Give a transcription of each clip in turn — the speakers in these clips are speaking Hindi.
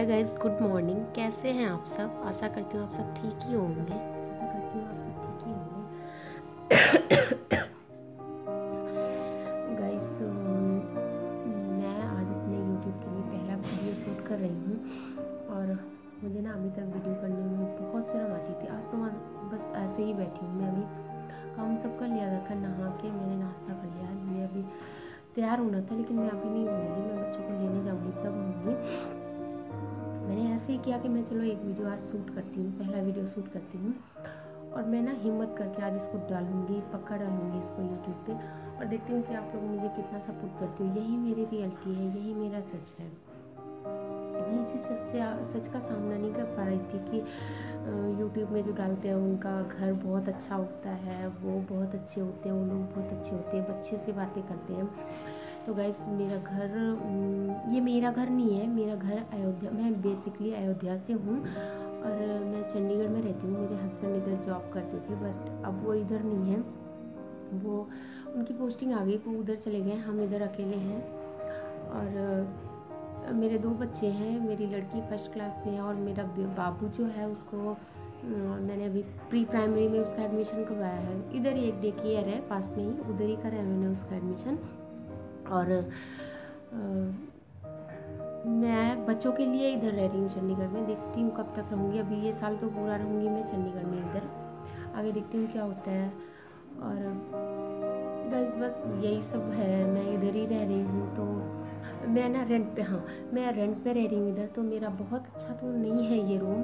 हाय गाइस गुड मॉर्निंग कैसे हैं आप सब? आशा करती हूँ आप सब ठीक ही होंगे। गाइस मैं आज अपने यूट्यूब के लिए पहला वीडियो शूट कर रही हूँ। और मुझे ना अभी तक वीडियो करने में बहुत शर्म आती थी। आज तो मैं बस ऐसे ही बैठी हूँ। मैं अभी काम सब कर लिया, घर नहा के मैंने नाश्ता कर लिया। मैं अभी तैयार होना था लेकिन मैं अभी नहीं होंगी मैं बच्चों को लेने जाऊँगी। तब किया कि मैं चलो एक वीडियो आज शूट करती हूँ, पहला वीडियो शूट करती हूँ। और मैं ना हिम्मत करके आज इसको डालूँगी, पक्का डालूँगी इसको यूट्यूब पे। और देखती हूँ कि आप लोग मुझे कितना सपोर्ट करते हो। यही मेरी रियलिटी है, यही मेरा सच है। मैं इसी सच से, सच का सामना नहीं कर पा रही थी कि यूट्यूब में जो डालते हैं उनका घर बहुत अच्छा होता है, वो बहुत अच्छे होते हैं, वो लोग बहुत अच्छे होते हैं, बच्चे से बातें करते हैं। तो गैस मेरा घर ये मेरा घर नहीं है, मेरा घर अयोध्या, मैं बेसिकली अयोध्या से हूँ और मैं चंडीगढ़ में रहती हूँ, मेरे हस्बैंड इधर जॉब करते थे बट अब वो इधर नहीं है। वो, उनकी पोस्टिंग आ गई, वो उधर चले गए, हम इधर अकेले हैं और मेरे दो बच्चे हैं, मेरी लड़की फ़र्स्ट क्लास में है और मेरा बाबू जो है उसको मैंने अभी प्री प्राइमरी में उसका एडमिशन करवाया है। इधर ही एक डे केयर है, पास में ही, उधर ही करा है मैंने उसका एडमिशन और मैं बच्चों के लिए इधर रह रही हूँ चंडीगढ़ में। देखती हूँ कब तक रहूँगी। अभी ये साल तो पूरा रहूँगी मैं चंडीगढ़ में इधर। आगे देखती हूँ क्या होता है। और, बस बस यही सब है। मैं इधर ही रह रही हूँ तो मैं ना रेंट पे हाँ मैं रेंट पे रह रही हूँ इधर तो मेरा बहुत अच्छा तो नहीं है ये रूम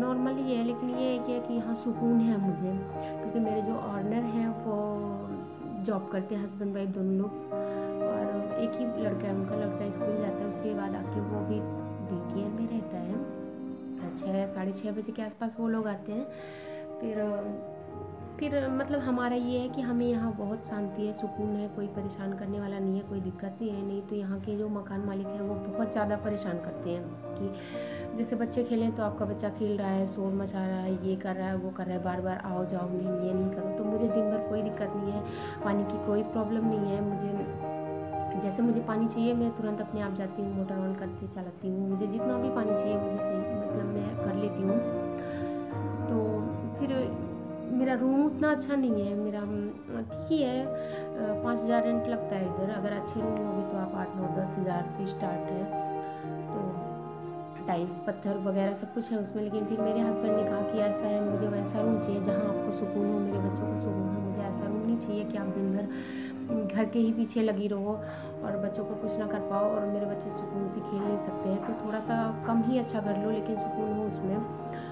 नॉर्मली है, लेकिन ये है कि यहाँ सुकून है मुझे। क्योंकि मेरे जो ऑर्नर हैं वो जॉब करते हैं हस्बैंड वाइफ दोनों लोग। एक ही लड़का है, उनका लड़का स्कूल जाता है, उसके बाद आके वो भी डे केयर में रहता है। छः साढ़े छः बजे के आसपास वो लोग आते हैं। फिर फिर मतलब हमारा ये है कि हमें यहाँ बहुत शांति है, सुकून है, कोई परेशान करने वाला नहीं है, कोई दिक्कत नहीं है। नहीं तो यहाँ के जो मकान मालिक हैं, वो बहुत ज़्यादा परेशान करते हैं कि जैसे बच्चे खेलें तो आपका बच्चा खेल रहा है, शोर मचा रहा है, ये कर रहा है, वो कर रहा है बार बार आओ जाओ, नहीं, ये नहीं करो। तो मुझे दिन भर कोई दिक्कत नहीं है, पानी की कोई प्रॉब्लम नहीं है, मुझे जैसे मुझे पानी चाहिए, मैं तुरंत अपने आप जाती हूँ, मोटर ऑन करती चलाती हूँ। मुझे जितना भी पानी चाहिए, मुझे चाहिए। मतलब मैं कर लेती हूँ। तो फिर मेरा रूम उतना अच्छा नहीं है। मेरा ठीक ही है। पाँच हज़ार रेंट लगता है इधर। अगर अच्छे रूम होगी तो आप आठ नौ, दस हज़ार से स्टार्ट है। तो टाइल्स पत्थर वगैरह सब कुछ है उसमें। लेकिन फिर मेरे हस्बैंड ने कहा कि ऐसा है, मुझे वैसा रूम चाहिए जहाँ आपको सुकून हो, मेरे बच्चों को सुकून हो। मुझे ऐसा रूम नहीं चाहिए कि आप दिन भर घर के ही पीछे लगी रहो और बच्चों को कुछ ना कर पाओ और मेरे बच्चे सुकून से खेल नहीं सकते हैं। तो थोड़ा सा कम ही अच्छा कर लो, लेकिन सुकून हो उसमें।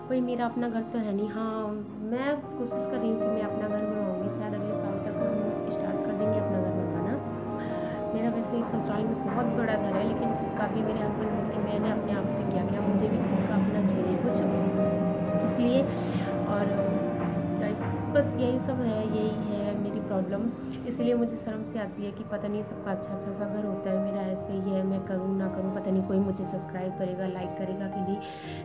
कोई मेरा अपना घर तो है नहीं। हाँ मैं कोशिश कर रही हूँ कि मैं अपना घर बनाऊँगी शायद अगले साल तक हम स्टार्ट कर देंगे अपना घर बनवाना। मेरा वैसे इस ससुराल में बहुत बड़ा घर है, लेकिन प्रॉब्लम इसलिए मुझे शर्म से आती है कि पता नहीं सबका अच्छा अच्छा सा घर होता है, मेरा ऐसे ही है, मैं करूँ, ना करूँ, पता नहीं कोई मुझे सब्सक्राइब करेगा लाइक करेगा कि नहीं।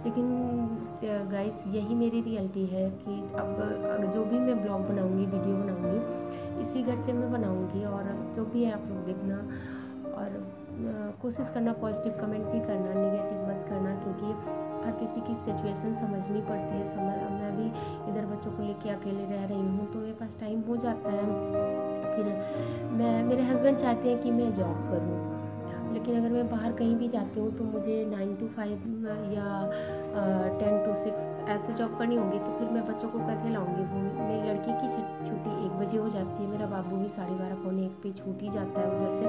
लेकिन गाइस यही मेरी रियलिटी है कि अब जो भी मैं ब्लॉग बनाऊँगी वीडियो बनाऊँगी, इसी घर से मैं बनाऊँगी और जो भी है आप लोग देखना। और कोशिश करना पॉजिटिव कमेंट ही करना निगेटिव मत करना, क्योंकि हर किसी की सिचुएशन समझनी पड़ती है, समझ मैं भी इधर बच्चों को लेके अकेले रह रही हूँ तो मेरे पास टाइम हो जाता है। फिर मैं, मेरे हस्बैंड चाहते हैं कि मैं जॉब करूँ, लेकिन अगर मैं बाहर कहीं भी जाती हूँ तो मुझे नाइन टू फाइव या टेन टू सिक्स ऐसे जॉब करनी होगी तो फिर मैं बच्चों को कैसे लाऊँगी? मेरी लड़की की छुट्टी एक बजे हो जाती है, मेरा बाबू भी साढ़े बारह पौने एक पे छूट ही जाता है उधर से।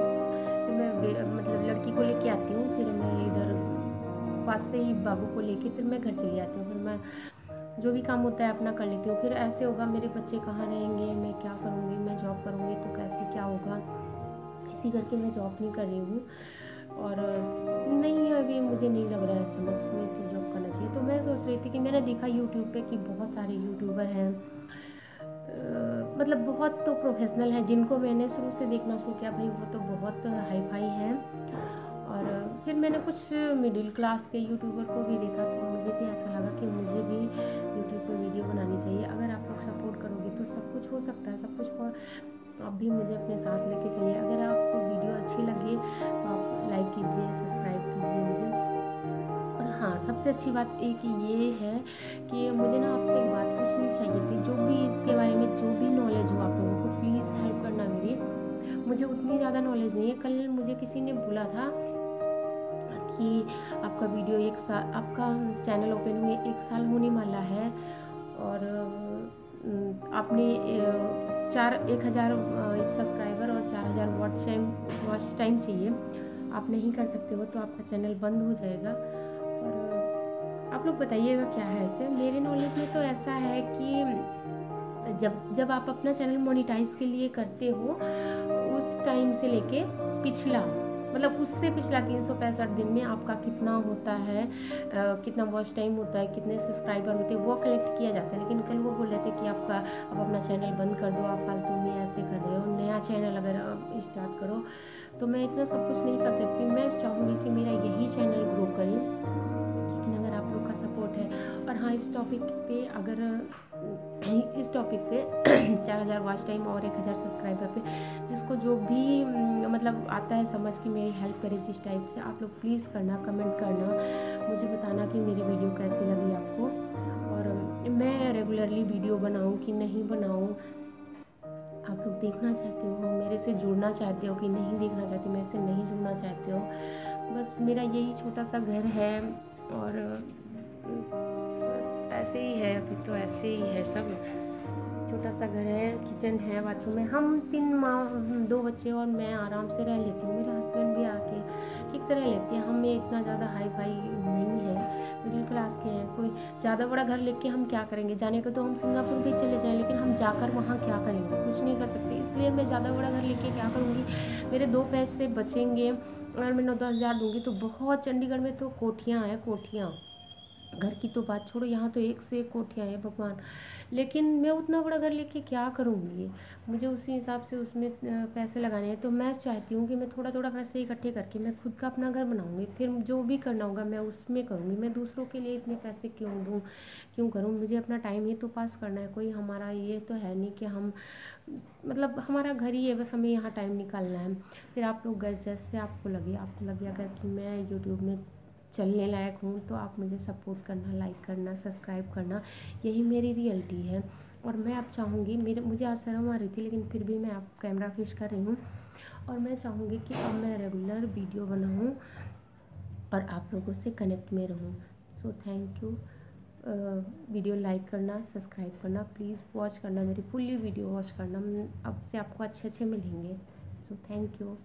फिर मैं मतलब लड़की को लेके पास से ही बाबू को लेके फिर मैं घर चली जाती हूँ, फिर मैं जो भी काम होता है अपना कर लेती हूँ। फिर ऐसे होगा, मेरे बच्चे कहाँ रहेंगे, मैं क्या करूँगी, मैं जॉब करूँगी तो कैसे क्या होगा? इसी करके मैं जॉब नहीं कर रही हूँ और नहीं, अभी मुझे नहीं लग रहा है समझ में तो जॉब करना चाहिए। तो मैं सोच रही थी कि मैंने देखा यूट्यूब पे कि बहुत सारे यूट्यूबर हैं। मतलब बहुत तो प्रोफेशनल हैं, जिनको मैंने शुरू से देखना शुरू किया। भाई, वो तो बहुत हाई फाई हैं। फिर मैंने कुछ मिडिल क्लास के यूट्यूबर को भी देखा तो मुझे भी ऐसा लगा कि मुझे भी यूट्यूब पर वीडियो बनानी चाहिए। अगर आप लोग सपोर्ट करोगे तो सब कुछ हो सकता है, सब कुछ आप भी मुझे अपने साथ लेके चलिए। अगर आपको वीडियो अच्छी लगे तो आप लाइक कीजिए सब्सक्राइब कीजिए मुझे। और हाँ सबसे अच्छी बात एक ये है कि मुझे ना आपसे एक बात पूछनी चाहिए थी। जो भी इसके बारे में, जो भी नॉलेज हो आप लोगों को प्लीज़ हेल्प करना मेरी। मुझे उतनी ज़्यादा नॉलेज नहीं है। कल मुझे किसी ने बोला था कि आपका वीडियो एक साल आपका चैनल ओपन हुए एक साल होने वाला है और आपने चार, एक हज़ार सब्सक्राइबर और चार हज़ार वॉच टाइम वॉच टाइम चाहिए। आप नहीं कर सकते हो तो आपका चैनल बंद हो जाएगा। और, आप लोग बताइएगा क्या है ऐसे? मेरे नॉलेज में तो ऐसा है कि, जब जब आप अपना चैनल मोनिटाइज के लिए करते हो, उस टाइम से लेके पिछला मतलब उससे पिछला तीन सौ पैंसठ दिन में आपका कितना होता है आ, कितना वॉच टाइम होता है कितने सब्सक्राइबर होते हैं वो कलेक्ट किया जाता है। लेकिन कल वो बोल रहे थे कि आपका आप अपना चैनल बंद कर दो आप फालतू में ऐसे कर रहे हो नया चैनल अगर आप स्टार्ट करो। तो मैं इतना सब कुछ नहीं कर सकती मैं चाहूँगी कि मेरा यही चैनल ग्रो करे। और हाँ इस टॉपिक पे अगर, इस टॉपिक पे चार हज़ार वॉच टाइम और एक हज़ार सब्सक्राइबर पे, जिसको जो भी मतलब आता है समझ कि मेरी हेल्प करे जिस टाइप से, आप लोग प्लीज़ करना कमेंट करना, मुझे बताना कि मेरी वीडियो कैसी लगी आपको। और मैं रेगुलरली वीडियो बनाऊँ कि नहीं बनाऊँ, आप लोग देखना चाहते हो, मेरे से जुड़ना चाहते हो कि नहीं देखना चाहते, मेरे से नहीं जुड़ना चाहते हो, बस मेरा यही छोटा सा घर है और ऐसे ही है, अभी तो ऐसे ही है सब। छोटा सा घर है किचन है बाथरूम है। हम तीन माँ, दो बच्चे और मैं आराम से रह लेती हूँ। मेरा हस्बैंड भी आके ठीक से रह लेते हैं। हमें इतना ज़्यादा हाई फाई नहीं है। मिडिल क्लास के हैं, कोई ज़्यादा बड़ा घर लेके हम क्या करेंगे? जाने का तो हम सिंगापुर भी चले जाएँ, लेकिन हम जाकर वहाँ क्या करेंगे? कुछ नहीं कर सकते। इसलिए मैं ज़्यादा बड़ा घर लेके क्या करूँगी? मेरे दो पैसे बचेंगे अगर मैं नौ दस हज़ार दूँगी। तो बहुत चंडीगढ़ में तो कोठियाँ हैं, कोठियाँ। घर की तो बात छोड़ो, यहाँ तो एक से एक कोठियाँ हैं भगवान। लेकिन मैं उतना बड़ा घर लेके क्या करूँगी? मुझे उसी हिसाब से उसमें पैसे लगाने हैं। तो मैं चाहती हूँ कि मैं थोड़ा थोड़ा पैसे इकट्ठे करके मैं खुद का अपना घर बनाऊँगी। फिर जो भी करना होगा मैं उसमें करूँगी। मैं दूसरों के लिए इतने पैसे क्यों दूँ? क्यों करूँ? मुझे अपना टाइम ही तो पास करना है। कोई हमारा ये तो है नहीं कि हम मतलब हमारा घर ही है, बस हमें यहाँ टाइम निकालना है। फिर आप लोग जैसे आपको लगे आपको लगे अगर कि मैं यूट्यूब में चलने लायक हूँ तो आप मुझे सपोर्ट करना लाइक करना सब्सक्राइब करना, यही मेरी रियलिटी है। और मैं अब चाहूँगी, मेरे, मुझे आज शर्म आ रही थी, लेकिन फिर भी मैं आप कैमरा फ़िश कर रही हूँ। और मैं चाहूँगी कि अब मैं रेगुलर वीडियो बनाऊँ और आप लोगों से कनेक्ट में रहूँ। So thank you video like करना सब्सक्राइब करना प्लीज़ वॉच करना, मेरी फुल्ली वीडियो वॉच करना। अब से आपको अच्छे अच्छे मिलेंगे। सो थैंक यू